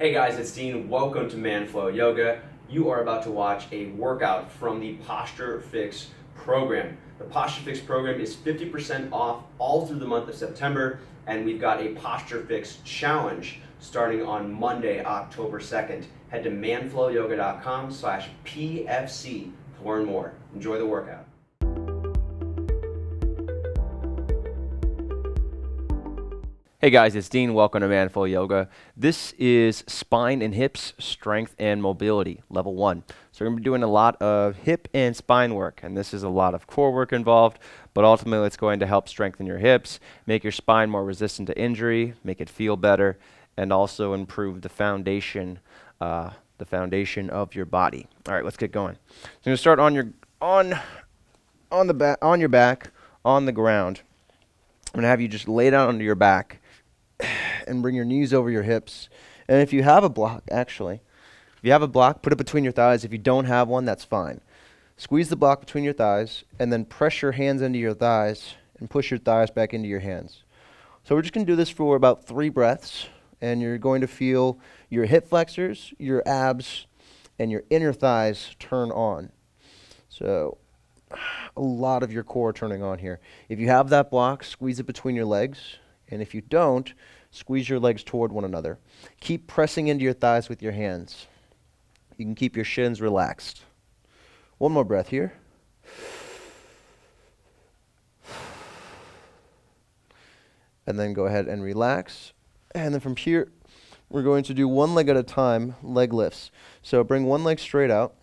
Hey guys, it's Dean. Welcome to Manflow Yoga. You are about to watch a workout from the Posture Fix program. The Posture Fix program is 50% off all through the month of September, and we've got a Posture Fix challenge starting on Monday, October 2nd. Head to manflowyoga.com slash PFC to learn more. Enjoy the workout. Hey guys, it's Dean. Welcome to Manflow Yoga. This is spine and hips, strength and mobility, level one. So we're going to be doing a lot of hip and spine work, and this is a lot of core work involved, but ultimately it's going to help strengthen your hips, make your spine more resistant to injury, make it feel better, and also improve the foundation, uh, the foundation of your body. All right, let's get going. So I'm going to start on your on on the back on your back on the ground. I'm going to have you just lay down under your back and bring your knees over your hips. And if you have a block, actually, if you have a block, put it between your thighs. If you don't have one, that's fine. Squeeze the block between your thighs and then press your hands into your thighs and push your thighs back into your hands. So we're just going to do this for about three breaths. And you're going to feel your hip flexors, your abs, and your inner thighs turn on. So a lot of your core turning on here. If you have that block, squeeze it between your legs. And if you don't, squeeze your legs toward one another. Keep pressing into your thighs with your hands. You can keep your shins relaxed. One more breath here. And then go ahead and relax. And then from here, we're going to do one leg at a time, leg lifts. So bring one leg straight out,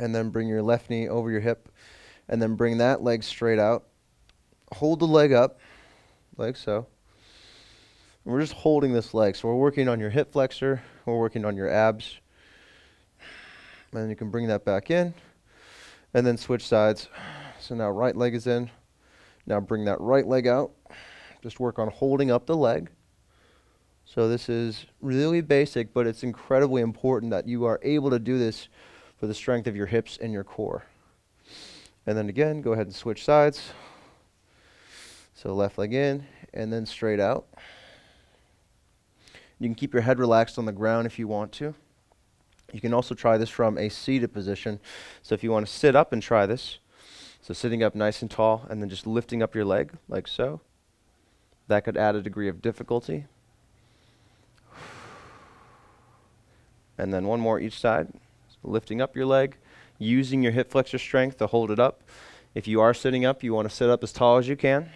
and then bring your left knee over your hip, and then bring that leg straight out. Hold the leg up like so. And we're just holding this leg. So we're working on your hip flexor, we're working on your abs. And you can bring that back in and then switch sides. So now right leg is in. Now bring that right leg out. Just work on holding up the leg. So this is really basic, but it's incredibly important that you are able to do this for the strength of your hips and your core. And then again, go ahead and switch sides. So left leg in and then straight out. You can keep your head relaxed on the ground if you want to. You can also try this from a seated position. So if you want to sit up and try this, so sitting up nice and tall and then just lifting up your leg like so, that could add a degree of difficulty. And then one more each side, so lifting up your leg, using your hip flexor strength to hold it up. If you are sitting up, you want to sit up as tall as you can.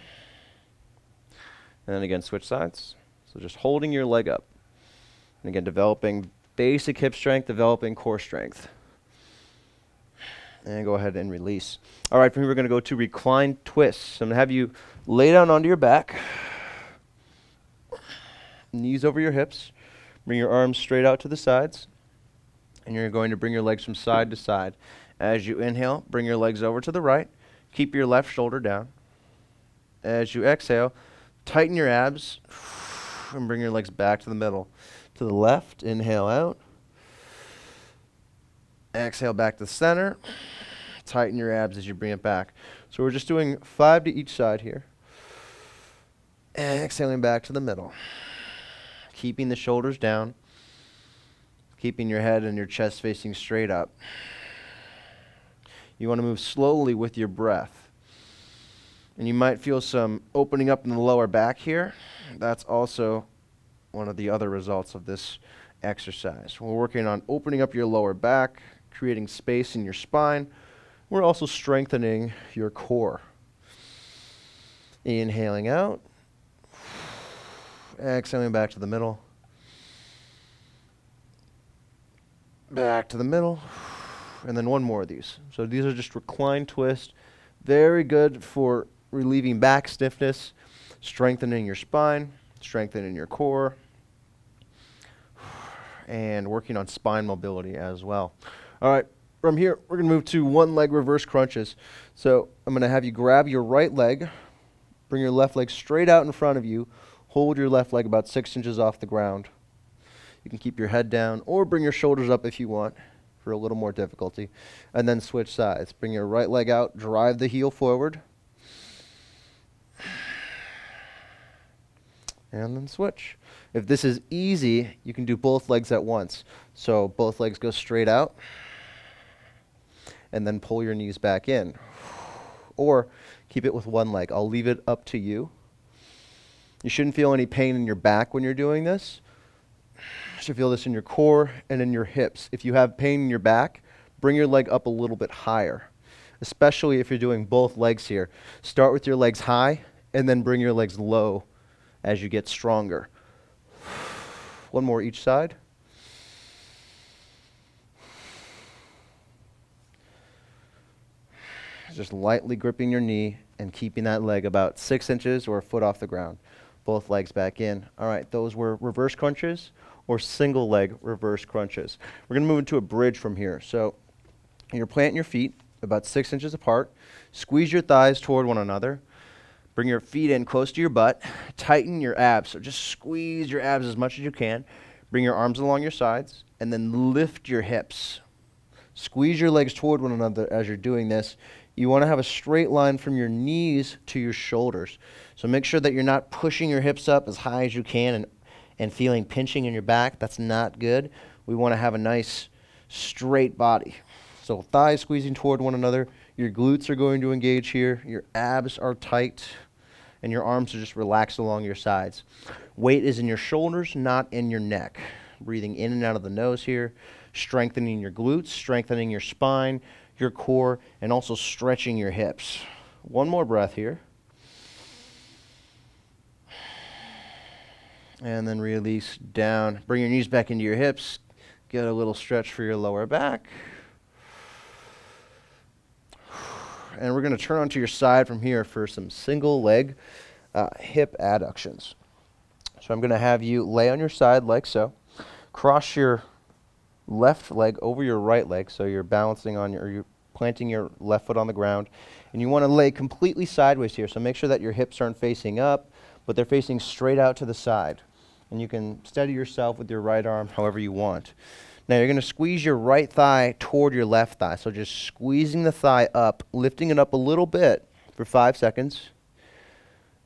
And then again, switch sides. So just holding your leg up. And again, developing basic hip strength, developing core strength. And go ahead and release. All right, from here we're going to go to recline twists. I'm going to have you lay down onto your back, knees over your hips, bring your arms straight out to the sides, and you're going to bring your legs from side to side. As you inhale, bring your legs over to the right, keep your left shoulder down. As you exhale, Tighten your abs and bring your legs back to the middle. To the left, inhale out. Exhale back to the center. Tighten your abs as you bring it back. So we're just doing five to each side here. Exhaling back to the middle. Keeping the shoulders down. Keeping your head and your chest facing straight up. You want to move slowly with your breath. And you might feel some opening up in the lower back here. That's also one of the other results of this exercise. We're working on opening up your lower back, creating space in your spine. We're also strengthening your core. Inhaling out. Exhaling back to the middle. Back to the middle. And then one more of these. So these are just recline twist. Very good for relieving back stiffness, strengthening your spine, strengthening your core, and working on spine mobility as well. All right, from here, we're going to move to one leg reverse crunches. So I'm going to have you grab your right leg, bring your left leg straight out in front of you, hold your left leg about six inches off the ground. You can keep your head down or bring your shoulders up if you want for a little more difficulty. And then switch sides. Bring your right leg out, drive the heel forward. And then switch. If this is easy, you can do both legs at once. So both legs go straight out and then pull your knees back in. Or keep it with one leg. I'll leave it up to you. You shouldn't feel any pain in your back when you're doing this. You should feel this in your core and in your hips. If you have pain in your back, bring your leg up a little bit higher, especially if you're doing both legs here. Start with your legs high and then bring your legs low as you get stronger. One more each side. Just lightly gripping your knee and keeping that leg about six inches or a foot off the ground. Both legs back in. All right, those were reverse crunches or single leg reverse crunches. We're going to move into a bridge from here. So you're planting your feet about six inches apart. Squeeze your thighs toward one another. Bring your feet in close to your butt. Tighten your abs. So just squeeze your abs as much as you can. Bring your arms along your sides and then lift your hips. Squeeze your legs toward one another as you're doing this. You want to have a straight line from your knees to your shoulders. So make sure that you're not pushing your hips up as high as you can and, and feeling pinching in your back. That's not good. We want to have a nice straight body. So thighs squeezing toward one another. Your glutes are going to engage here. Your abs are tight. And your arms are just relaxed along your sides. Weight is in your shoulders, not in your neck. Breathing in and out of the nose here. Strengthening your glutes, strengthening your spine, your core, and also stretching your hips. One more breath here. And then release down. Bring your knees back into your hips. Get a little stretch for your lower back. And we're going to turn onto your side from here for some single leg uh, hip adductions. So I'm going to have you lay on your side like so. Cross your left leg over your right leg, so you're balancing on your, you're planting your left foot on the ground. And you want to lay completely sideways here, so make sure that your hips aren't facing up, but they're facing straight out to the side. And you can steady yourself with your right arm however you want. Now you're going to squeeze your right thigh toward your left thigh. So just squeezing the thigh up, lifting it up a little bit for five seconds,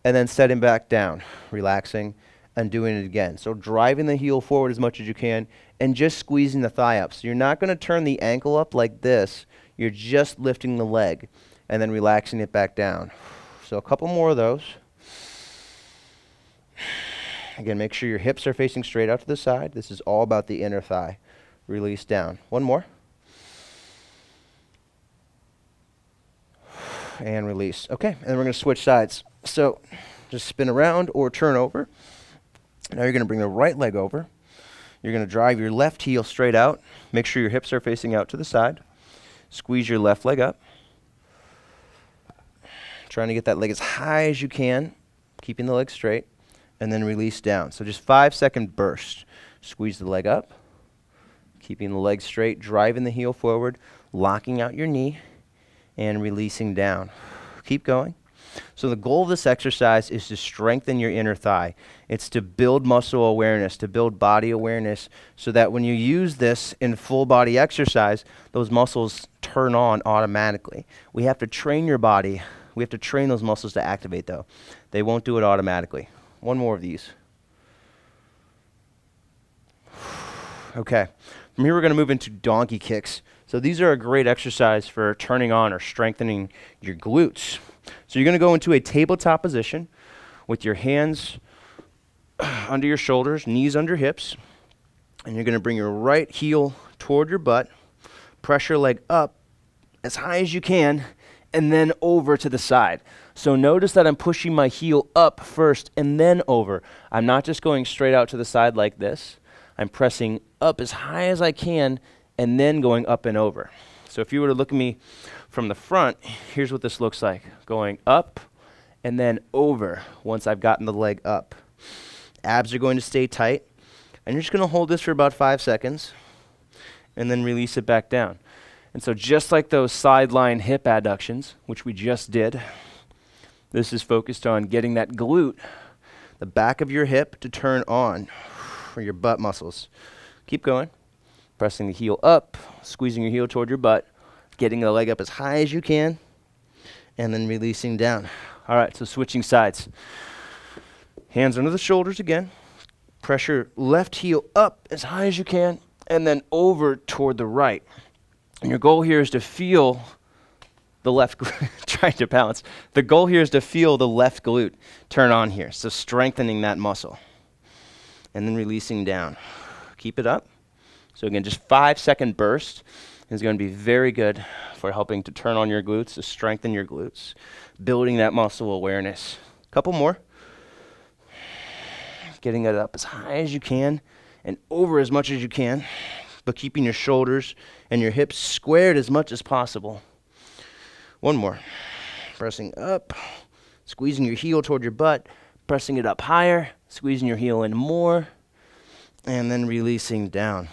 and then setting back down, relaxing, and doing it again. So driving the heel forward as much as you can and just squeezing the thigh up. So you're not going to turn the ankle up like this. You're just lifting the leg and then relaxing it back down. So a couple more of those. Again, make sure your hips are facing straight out to the side. This is all about the inner thigh. Release down. One more. And release. Okay, and then we're going to switch sides. So just spin around or turn over. Now you're going to bring the right leg over. You're going to drive your left heel straight out. Make sure your hips are facing out to the side. Squeeze your left leg up. Trying to get that leg as high as you can, keeping the leg straight, and then release down. So just five second burst. Squeeze the leg up, keeping the leg straight, driving the heel forward, locking out your knee, and releasing down. Keep going. So the goal of this exercise is to strengthen your inner thigh. It's to build muscle awareness, to build body awareness, so that when you use this in full body exercise, those muscles turn on automatically. We have to train your body. We have to train those muscles to activate, though. They won't do it automatically. One more of these. Okay. From here, we're going to move into donkey kicks. So these are a great exercise for turning on or strengthening your glutes. So you're going to go into a tabletop position with your hands under your shoulders, knees under hips, and you're going to bring your right heel toward your butt, press your leg up as high as you can, and then over to the side. So notice that I'm pushing my heel up first and then over. I'm not just going straight out to the side like this. I'm pressing up as high as I can and then going up and over. So if you were to look at me from the front, here's what this looks like going up and then over once I've gotten the leg up. Abs are going to stay tight. And you're just going to hold this for about five seconds and then release it back down. And so, just like those sideline hip adductions, which we just did, this is focused on getting that glute, the back of your hip, to turn on for your butt muscles. Keep going. Pressing the heel up, squeezing your heel toward your butt getting the leg up as high as you can, and then releasing down. All right, so switching sides. Hands under the shoulders again. Pressure left heel up as high as you can, and then over toward the right. And your goal here is to feel the left, trying to balance. The goal here is to feel the left glute turn on here. So strengthening that muscle. And then releasing down. Keep it up. So again, just five second burst is going to be very good for helping to turn on your glutes, to strengthen your glutes, building that muscle awareness. Couple more. Getting it up as high as you can and over as much as you can, but keeping your shoulders and your hips squared as much as possible. One more. Pressing up, squeezing your heel toward your butt, pressing it up higher, squeezing your heel in more, and then releasing down.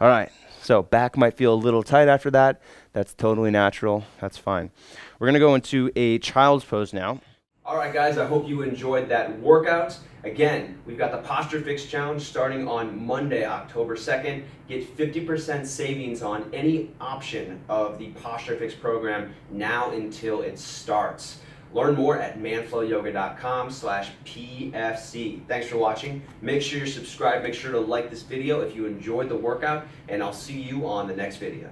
All right, so back might feel a little tight after that. That's totally natural. That's fine. We're going to go into a child's pose now. All right, guys, I hope you enjoyed that workout. Again, we've got the Posture Fix Challenge starting on Monday, October 2nd. Get 50% savings on any option of the Posture Fix program now until it starts. Learn more at manflowyoga.com slash PFC. Thanks for watching. Make sure you're subscribed. Make sure to like this video if you enjoyed the workout, and I'll see you on the next video.